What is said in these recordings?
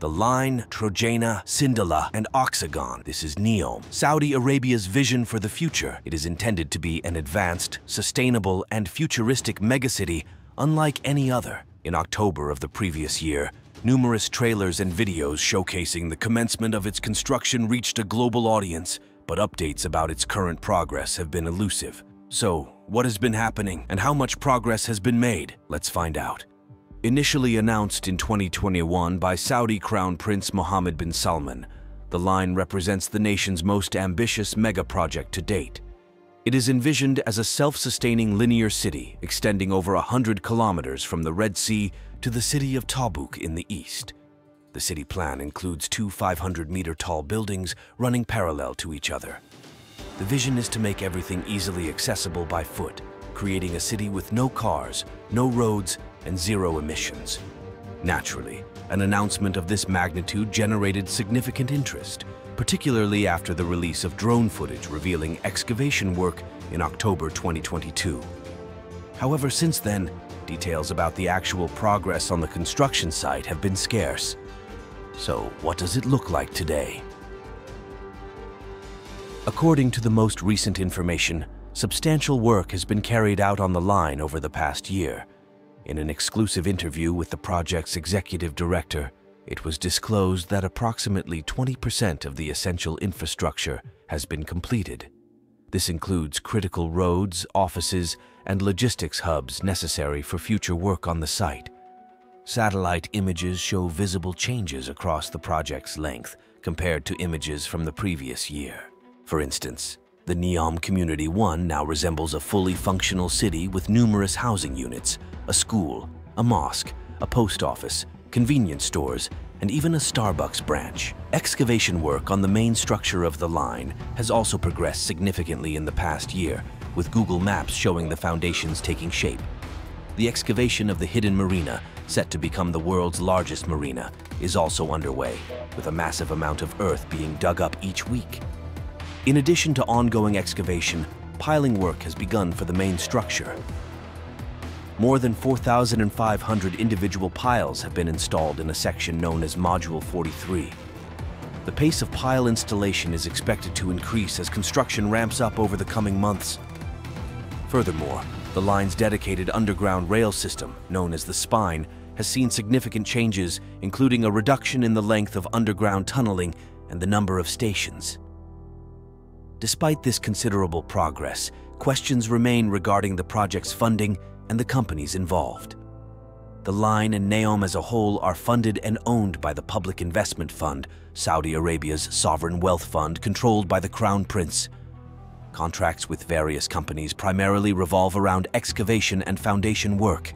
The Line, Trojena, Sindalah, and Oxagon. This is NEOM, Saudi Arabia's vision for the future. It is intended to be an advanced, sustainable, and futuristic megacity unlike any other. In October of the previous year, numerous trailers and videos showcasing the commencement of its construction reached a global audience, but updates about its current progress have been elusive. So, what has been happening and how much progress has been made? Let's find out. Initially announced in 2021 by Saudi Crown Prince Mohammed bin Salman, the line represents the nation's most ambitious mega project to date. It is envisioned as a self-sustaining linear city extending over 100 kilometers from the Red Sea to the city of Tabuk in the east. The city plan includes two 500-meter tall buildings running parallel to each other. The vision is to make everything easily accessible by foot, creating a city with no cars, no roads, and zero emissions. Naturally, an announcement of this magnitude generated significant interest, particularly after the release of drone footage revealing excavation work in October 2022. However, since then, details about the actual progress on the construction site have been scarce. So, what does it look like today? According to the most recent information, substantial work has been carried out on the line over the past year, in an exclusive interview with the project's executive director, it was disclosed that approximately 20% of the essential infrastructure has been completed. This includes critical roads, offices, and logistics hubs necessary for future work on the site. Satellite images show visible changes across the project's length compared to images from the previous year. For instance, the Neom Community 1 now resembles a fully functional city with numerous housing units, a school, a mosque, a post office, convenience stores, and even a Starbucks branch. Excavation work on the main structure of the line has also progressed significantly in the past year, with Google Maps showing the foundations taking shape. The excavation of the hidden marina, set to become the world's largest marina, is also underway, with a massive amount of earth being dug up each week. In addition to ongoing excavation, piling work has begun for the main structure. More than 4,500 individual piles have been installed in a section known as Module 43. The pace of pile installation is expected to increase as construction ramps up over the coming months. Furthermore, the line's dedicated underground rail system, known as the spine, has seen significant changes, including a reduction in the length of underground tunneling and the number of stations. Despite this considerable progress, questions remain regarding the project's funding and the companies involved. The line and NEOM as a whole are funded and owned by the Public Investment Fund, Saudi Arabia's sovereign wealth fund controlled by the Crown Prince. Contracts with various companies primarily revolve around excavation and foundation work.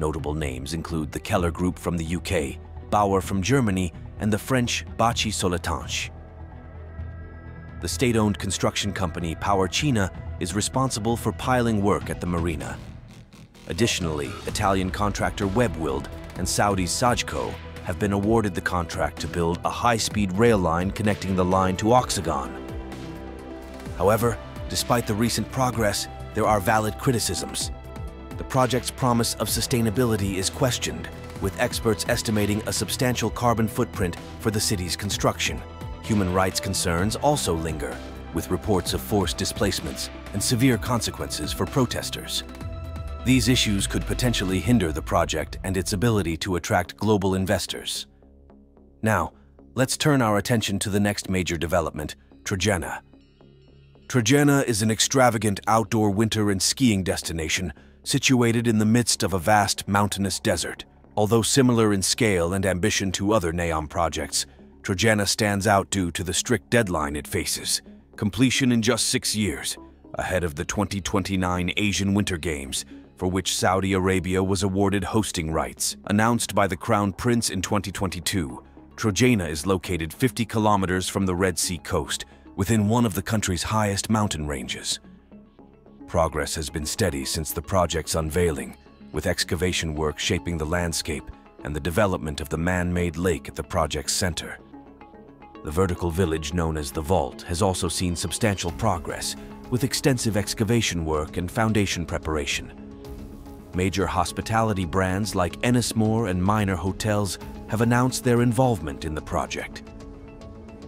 Notable names include the Keller Group from the UK, Bauer from Germany, and the French Bachy Soletanche. The state-owned construction company PowerChina is responsible for piling work at the marina. Additionally, Italian contractor Webuild and Saudi's Sajco have been awarded the contract to build a high-speed rail line connecting the line to Oxagon. However, despite the recent progress, there are valid criticisms. The project's promise of sustainability is questioned, with experts estimating a substantial carbon footprint for the city's construction. Human rights concerns also linger, with reports of forced displacements and severe consequences for protesters. These issues could potentially hinder the project and its ability to attract global investors. Now, let's turn our attention to the next major development, Trojena. Trojena is an extravagant outdoor winter and skiing destination situated in the midst of a vast mountainous desert. Although similar in scale and ambition to other NEOM projects, Trojena stands out due to the strict deadline it faces, completion in just six years, ahead of the 2029 Asian Winter Games, for which Saudi Arabia was awarded hosting rights. Announced by the Crown Prince in 2022, Trojena is located 50 kilometers from the Red Sea coast, within one of the country's highest mountain ranges. Progress has been steady since the project's unveiling, with excavation work shaping the landscape and the development of the man-made lake at the project's center. The vertical village known as the Vault has also seen substantial progress with extensive excavation work and foundation preparation. Major hospitality brands like Ennismore and Minor Hotels have announced their involvement in the project.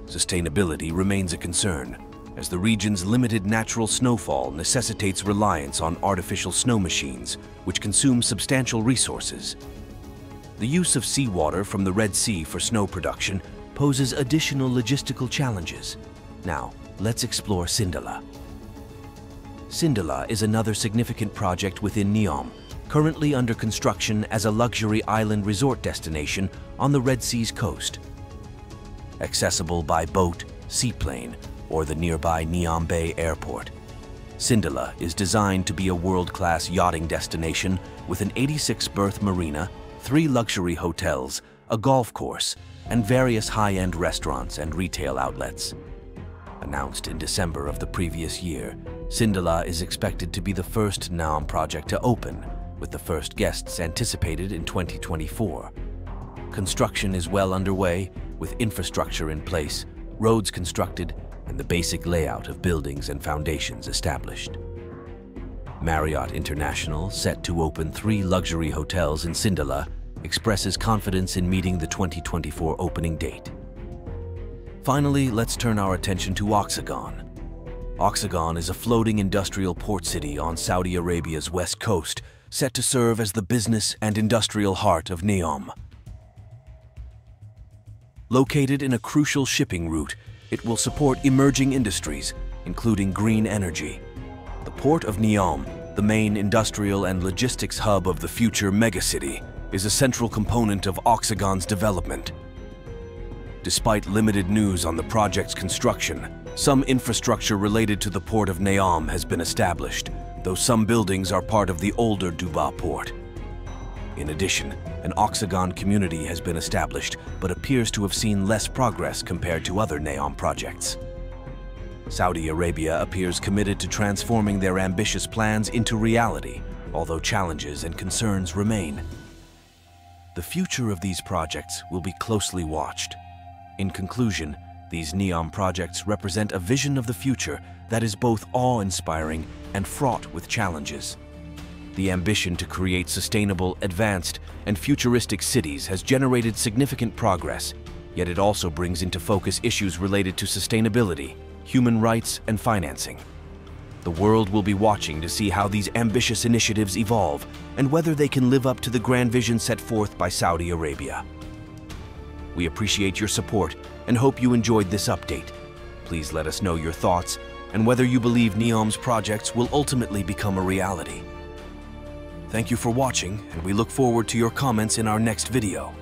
Sustainability remains a concern, as the region's limited natural snowfall necessitates reliance on artificial snow machines, which consume substantial resources. The use of seawater from the Red Sea for snow production poses additional logistical challenges. Now, let's explore Sindalah. Sindalah is another significant project within Neom, currently under construction as a luxury island resort destination on the Red Sea's coast. Accessible by boat, seaplane, or the nearby Neom Bay Airport. Sindalah is designed to be a world-class yachting destination with an 86-berth marina, three luxury hotels, a golf course, and various high-end restaurants and retail outlets. Announced in December of the previous year, Sindalah is expected to be the first Neom project to open with the first guests anticipated in 2024. Construction is well underway, with infrastructure in place, roads constructed, and the basic layout of buildings and foundations established. Marriott International, set to open three luxury hotels in Sindalah, expresses confidence in meeting the 2024 opening date. Finally, let's turn our attention to Oxagon. Oxagon is a floating industrial port city on Saudi Arabia's west coast set to serve as the business and industrial heart of Neom. Located in a crucial shipping route, it will support emerging industries, including green energy. The port of Neom, the main industrial and logistics hub of the future megacity, is a central component of Oxagon's development. Despite limited news on the project's construction, some infrastructure related to the port of Neom has been established, though some buildings are part of the older Duba port. In addition, an Oxagon community has been established, but appears to have seen less progress compared to other Neom projects. Saudi Arabia appears committed to transforming their ambitious plans into reality, although challenges and concerns remain. The future of these projects will be closely watched. In conclusion, these Neom projects represent a vision of the future that is both awe-inspiring and fraught with challenges. The ambition to create sustainable, advanced, and futuristic cities has generated significant progress, yet it also brings into focus issues related to sustainability, human rights, and financing. The world will be watching to see how these ambitious initiatives evolve and whether they can live up to the grand vision set forth by Saudi Arabia. We appreciate your support and hope you enjoyed this update. Please let us know your thoughts and whether you believe Neom's projects will ultimately become a reality. Thank you for watching, and we look forward to your comments in our next video.